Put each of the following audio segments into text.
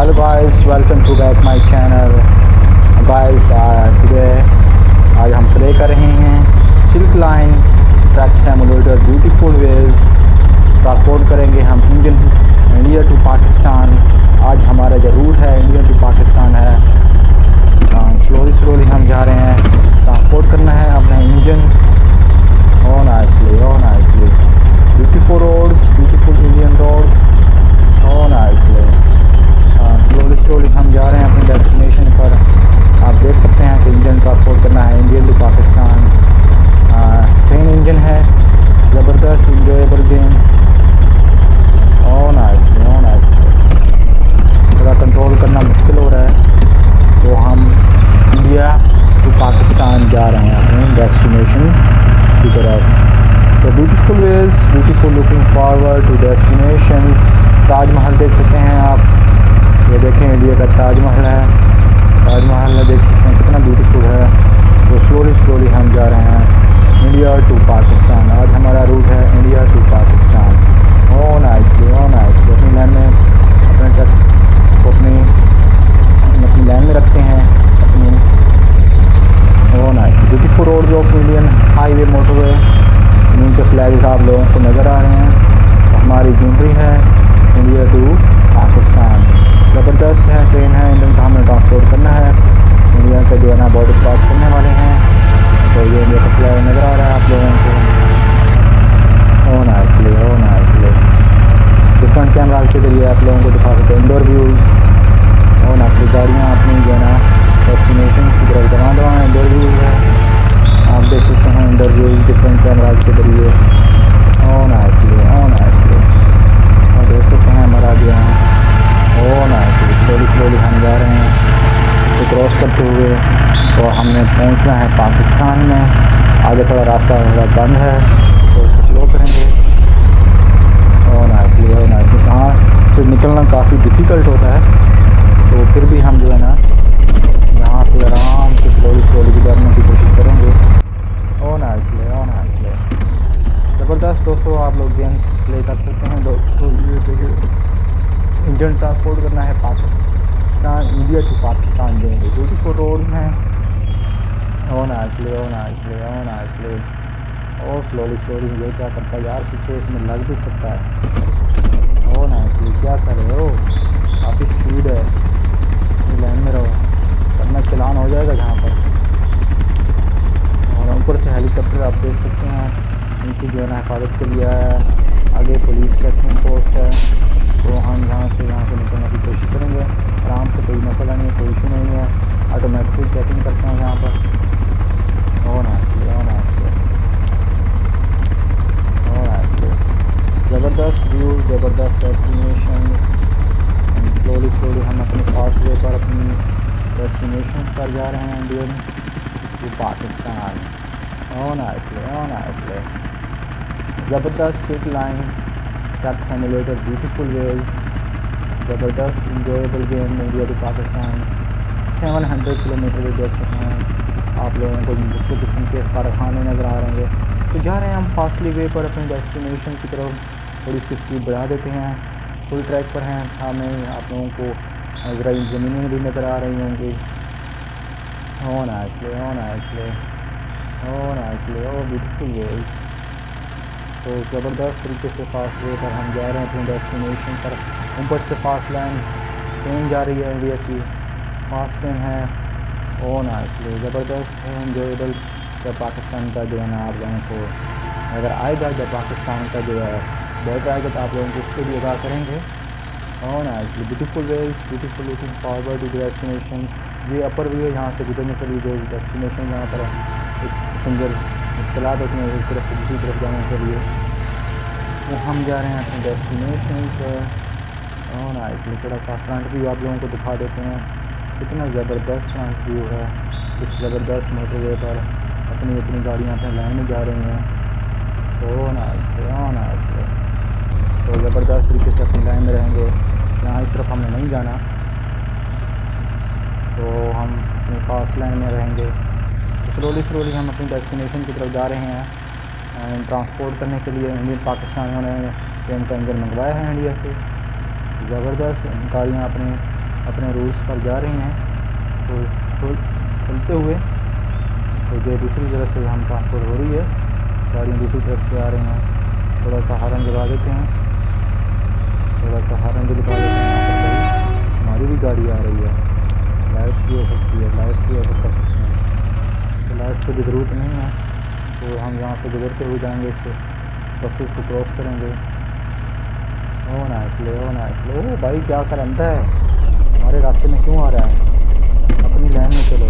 Hello guys, welcome to back my channel. Guys, uh, today آج ہم play کر رہے ہیں silk line track simulator beautiful ways transport کریں گے ہم انڈین انڈیا ٹو پاکستان آج ہمارا جو روٹ ہے انڈیا ٹو پاکستان ہے سلولی سلولی ہم جا رہے ہیں ٹرانسپورٹ کرنا ہے اپنا engine oh nicely oh nicely beautiful roads beautiful Indian roads oh nicely slowly slowly ہم جا رہے ہیں اپنی ڈیسٹینیشن پر آپ دیکھ سکتے ہیں کہ انجن ٹرانسپورٹ کرنا ہے Indian to Pakistan train engine ہے زبردست enjoyable game oh nicely oh nicely تھوڑا کنٹرول کرنا مشکل ہو رہا ہے تو ہم انڈیا ٹو پاکستان جا رہے ہیں اپنی ڈیسٹینیشن کی طرف تو beautiful ways beautiful looking forward to destinations Taj Mahal دیکھ سکتے ہیں آپ یہ دیکھیں انڈیا کا تاج محل ہے تاج محل میں دیکھ سکتے ہیں کتنا بیوٹیفل ہے تو سلولی سلولی ہم جا رہے ہیں انڈیا ٹو پاکستان آج ہمارا روٹ ہے India to Pakistan oh nicely oh nicely اپنی لائن میں اپنے ٹرک کو اپنی اپنی لائن میں رکھتے ہیں اپنی او nice beautiful road of Indian highway motorway ان کے فلیگز آپ لوگوں کو نظر آ رہے ہیں۔ ہماری گنٹری ہے انڈیا ٹو پاکستان۔ زبردست ہے، ٹرین ہے، انڈین کا ہمیں ٹرانسپورٹ کرنا ہے۔ انڈیا کا جو ہے نا بارڈر کراس کرنے والے ہیں۔ تو یہ انڈیا کا فلیگ نظر آ رہا ہے آپ لوگوں کو۔ Oh nicely oh nicely different cameras کے ذریعے آپ لوگوں کو دکھا سکتے ہیں۔ انڈور ویوز او نائسلی گاڑیاں اپنی جو ہے نا ڈیسٹینیشن کی طرف جمع دوا ہیں۔ انڈور ویوز ہے۔ آپ دیکھ سکتے ہیں انڈور ویوز ڈفرنٹ کیمراز کے ذریعے۔ او نائسلی او نائسلی اور دیکھ سکتے ہیں ہمارا جو ہے او نائسلی سلولی سلولی ہم جا رہے ہیں کراس کرتے ہوئے تو ہم نے پہنچنا ہے پاکستان میں آگے تھوڑا راستہ تھوڑا بند ہے تو اس کو سلو کریں گے او نائسلی او نائسلی کہاں سے نکلنا کافی ڈیفیکلٹ ہوتا ہے تو پھر بھی ہم جو ہے نا یہاں سے آرام سے سلولی سلولی گزارنے کی کوشش کریں گے او نائسلی او نائسلی زبردست دوستوں آپ لوگ گیم پلے کر سکتے ہیں دوستوں یہ دیکھیں انجن ٹرانسپورٹ کرنا ہے پاکستان انڈیا ٹو پاکستان دیں گے بیوٹیفل روڈز ہیں او nicely oh nicely oh nicely oh slowly slowly یہ کیا کرتا ہے یار پیچھے اس میں لگ بھی سکتا ہے او نائسلی کیا کر رہے ہو کافی اسپیڈ ہے لائن میں رہو ورنہ چلان ہو جائے گا جہاں پر اور اوپر سے ہیلی کاپٹر آپ دیکھ سکتے ہیں ان کی جو ہے نا حفاظت کے لیے ہے آگے پولیس چیکنگ پوسٹ ہے، تو ہم یہاں سے یہاں سے نکلنے کی کوشش کریں گے۔ آرام سے کوئی مسئلہ نہیں ہے، کوئی ایشو نہیں ہے۔ آٹومیٹکلی چیکنگ کرتے ہیں یہاں پر۔ Oh nicely oh nicely oh nicely زبردست ویو زبردست ڈیسٹینیشنز سلولی سلولی ہم اپنی فاسٹ وے پر اپنی ڈیسٹینیشن پر جا رہے ہیں۔ Indian to Pakistan. Oh nicely oh nicely زبردست set line track simulator beautiful ways زبردست enjoyable game India to Pakistan seven hundred kilometre بھی دیکھ سکتے ہیں آپ لوگوں کو مختلف قسم کے کارخانے نظر آ رہے ہیں۔ تو جا رہے ہیں ہم فاسٹلی وے پر اپنی ڈیسٹینیشن کی طرف تھوڑی اس کی اسپیڈ بڑھا دیتے ہیں۔ فل ٹریک پر ہیں۔ ہاں، ہمیں آپ لوگوں کو ذرا زمینیں بھی نظر آ رہی ہوں گی۔ او nicely oh nicely oh nicely oh beautiful ways تو زبردست طریقے سے فاسٹ وے پر ہم جا رہے ہیں اپنی ڈیسٹینیشن پر۔ اوپر سے فاسٹ لائن ٹرین جا رہی ہے انڈیا کی۔ فاسٹ ٹرین ہے۔ oh, او نائسلی زبردست ہے انجویبل جب پاکستان کا جو ہے نا آپ لوگوں کو اگر آئے گا جب پاکستان کا جو ہے بہت آئے گا تو آپ لوگوں کو اس کے لیے ادا کریں گے۔ او nicely beautiful ways beautiful looking forward to destination یہ اپر وے یہاں سے گزرنے کے لیے جو ڈیسٹینیشن یہاں پر ایک پیسنجر مشکلات ہوتی ہیں، ایک طرف سے دوسری طرف جانے کے لیے۔ وہ ہم جا رہے ہیں اپنی ڈیسٹینیشن پر او نائسلی تھوڑا سا فرنٹ ویو آپ لوگوں کو دکھا دیتے ہیں۔ کتنا زبردست فرنٹ ویو ہے۔ اس زبردست موٹر وے پر اپنی اپنی گاڑیاں اپنے لائن میں جا رہی ہیں۔ او نائسلی او نائسلی تو زبردست طریقے سے اپنی لائن میں رہیں گے۔ یہاں اس طرف ہم نے نہیں جانا۔ تو ہم اپنی فاسٹ لائن میں رہیں گے۔ سلولی سلولی ہم اپنی ڈیسٹینیشن کی طرف جا رہے ہیں ٹرانسپورٹ کرنے کے لیے انڈین پاکستانیوں نے ٹرین کا انجن منگوایا ہے انڈیا سے۔ زبردست گاڑیاں اپنے اپنے رولس پر جا رہی ہیں۔ تو چلتے ہوئے تو جو دوسری طرف سے ہم ٹرانسپورٹ ہو رہی ہے۔ گاڑیاں دوسری طرف سے آ رہی ہیں۔ تھوڑا سا ہارن لگا دیتے ہیں۔ تھوڑا سا ہارن بھی لگا دیتے ہیں۔ ہماری بھی گاڑی آ رہی ہے۔ لائٹس بھی ہو سکتی ہے لائٹس بھی ایسا کر سکتے ہیں تو لائٹس کی بھی ضرورت نہیں ہے۔ تو ہم یہاں سے گزرتے ہوئے جائیں گے، اس سے بسیز کو کراس کریں گے۔ او نائس لے او نائس لے او بھائی، کیا کر اندھا ہے؟ ہمارے راستے میں کیوں آ رہا ہے؟ اپنی لائن میں چلو۔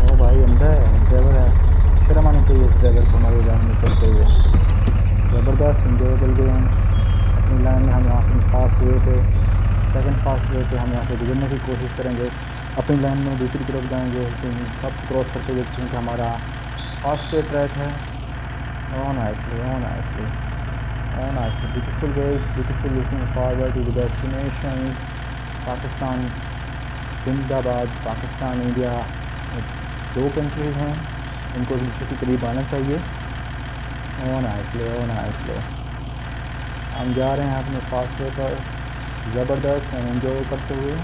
او بھائی، اندھا ہے، ڈرائیور ہے۔ شرم آنی چاہیے اس ڈرائیور کو ہماری لائن میں چلتے ہوئے۔ زبردست انجویبل گیم اپنی لائن میں ہم یہاں سے فاسٹ وے پہ سیکنڈ فاسٹ وے پہ ہم یہاں سے گزرنے کی کوشش کریں گے۔ اپنی لائن میں دوسری طرف جائیں گے سب کراس کرتے ہوئے کیونکہ ہمارا فاسٹ وے ٹریک ہے او nicely oh nicely oh nicely beautiful ways beautiful looking forward to destination Pakistan زند آباد پاکستان انڈیا دو کنٹریز ہیں ان کو کسی قریب آنا چاہیے او نائسلی او نائسلی ہم جا رہے ہیں اپنے فاسٹ وے پر زبردست اینڈ انجوائے کرتے ہوئے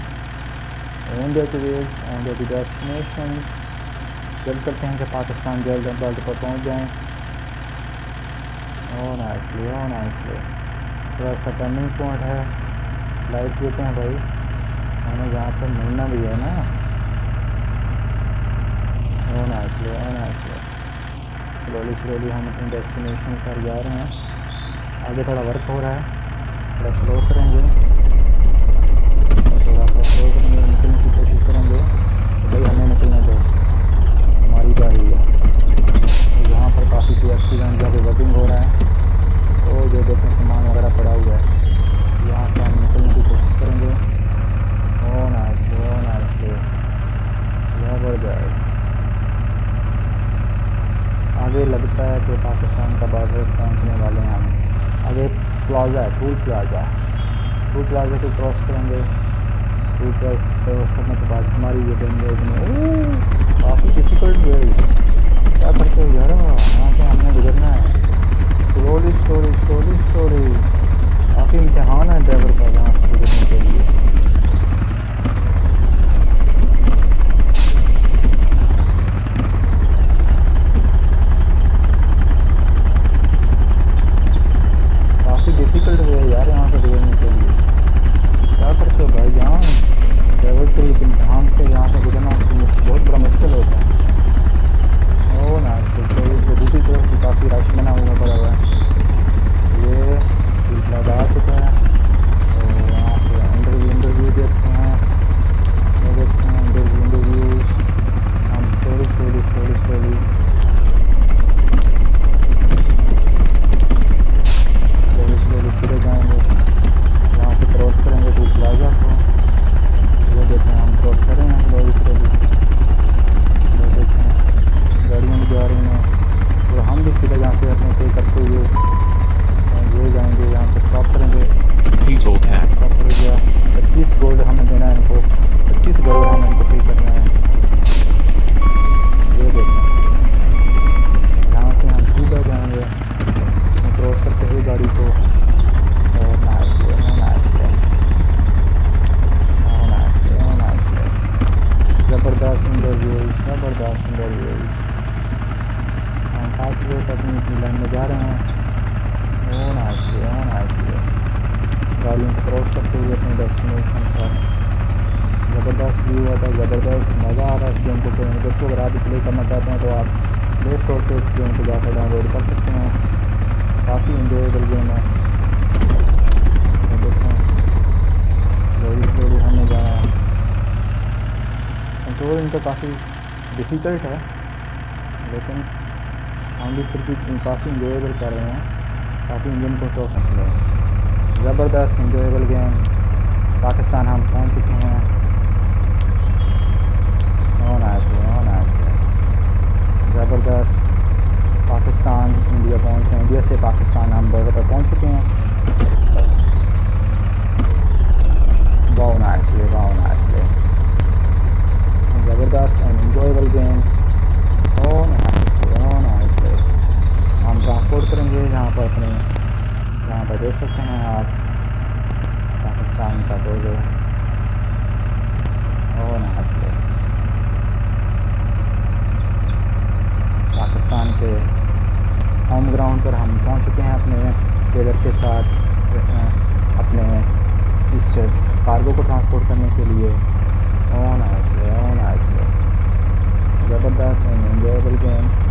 on the to ways to destination جلد کرتے ہیں کہ پاکستان جلد برد پر پہنچ جائیں او نائسلی او نائسلی تھوڑا سا ٹرننگ پوائنٹ ہے لائٹس دیتے ہیں بھائی ہمیں جہاں پر ملنا بھی ہے نا oh nicely oh nicely slowly slowly ہم اپنی ڈیسٹینیشن پر جا رہے ہیں آگے تھوڑا ورک ہو رہا ہے تھوڑا سلو کریں گے تھوڑا سا سلو کریں گے نکلنے کی کوشش کریں گے تو بھائی، ہمیں نکلنا دو ہماری گاڑی ہے۔ یہاں پر کافی کوئی ایکسیڈنٹ جہاں پہ ویٹنگ ہو رہا ہے۔ تو جو دیکھیں، سامان وغیرہ پڑا ہوا ہے۔ یہاں سے ہم نکلنے کی کوشش کریں گے۔ او نائس او نائس زبردست آگے لگتا ہے کہ پاکستان کا بارڈر پہنچنے والے ہیں ہم۔ آگے پلازا ہے ٹول پلازا۔ ٹول پلازا کو کراس کریں گے۔ ٹول اس کرنے کے بعد ہماری یہ بن گئے کافی ڈفیکلٹ ہوئی کیا کرتے ہو یار؟ وہاں سے ہم نے گزرنا ہے۔ سلولی سلولی سلولی سلولی کافی امتحان ہے ڈرائیور کا یہاں سے گزرنے کے لیے کافی ڈیفیکلٹ ہوئے یار یہاں سے گزرنے کے لیے کیا کرتے ہو بھائی جان ڈرائیور کے لیے امتحان سے یہاں سے گزرنا بہت بڑا مشکل ہوتا ہے او نا دوسری طرف بھی کافی رش بنا ہوا پڑا ہوا ہے یہ سلسلہ آ چکا ہے تو یہاں پہ انٹرویو انٹرویو دیکھتے ہیں یہ دیکھتے ہیں انٹرویو انٹرویو ہم slowly slowly slowly slowly slowly slowly پھرے جائیں گے یہاں سے کراس کریں گے ٹول پلازا کو یہ دیکھیں ہم کراس کر رہے ہیں سلولی سلولی یہ دیکھیں گاڑیاں بھی جا رہی ہیں اور ہم بھی سیدھا یہاں سے اپنے پے کرتے ہوئے یہ جائیں گے یہاں پہ اسٹاپ کریں گے Diesel tax. اسٹاپ کر گیا پچیس گولڈ ہمیں دینا ہے ان کو پچیس گولڈ ہمیں ان کو پے کرنا ہے یہ دیکھیں یہاں سے ہم سیدھا جائیں گے کراس کرتے ہوئے گاڑی کو اور نائس لے اور نائس لے اور نائس لے اور نائس لے زبردست انٹرویو زبردست انٹرویو ہم فاسٹ وے اپنی اپنی لائن میں جا رہے ہیں او نائس لے او نائس لے گاڑیوں کو کراس کرتے ہوئے اپنی ڈیسٹینیشن پر زبردست ویو آتا ہے زبردست مزہ آ رہا ہے اس گیم کو پلے دیکھو اگر آپ پلے کرنا چاہتے ہیں تو آپ پلے اسٹور پہ اس گیم کو جا کر ڈاؤن لوڈ کر سکتے ہیں کافی انجوائبل گیم ہے دیکھیں ہمیں جانا ہے۔ کنٹرول ان کا کافی ڈفیکلٹ ہے، لیکن ہم بھی پھر بھی کافی انجویبل کر رہے ہیں۔ کافی انجن کو تو ہے زبردست انجویبل گیم یہاں پر اپنے یہاں پر دیکھ سکتے ہیں آپ۔ پاکستان کا بولو اور حاصل پاکستان کے ہوم گراؤنڈ پر ہم پہنچ چکے ہیں اپنے ٹیلر کے ساتھ، اپنے اس کارگو کو ٹرانسپورٹ کرنے کے لیے۔ اون آج لے اون آج لے زبردست انجوائبل گیم۔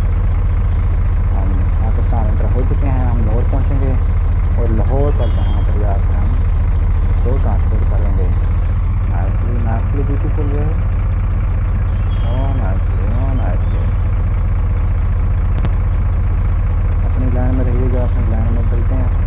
پاکستان انٹر ہو چکے ہیں، ہم لاہور پہنچیں گے اور لاہور پر جہاں پر جا کر ہم اس کو ٹرانسپورٹ کریں گے۔ نائسلی نائسلی بیوٹیفل جو ہے او اپنی لائن میں رہیے گا اپنی لائن میں چلتے ہیں۔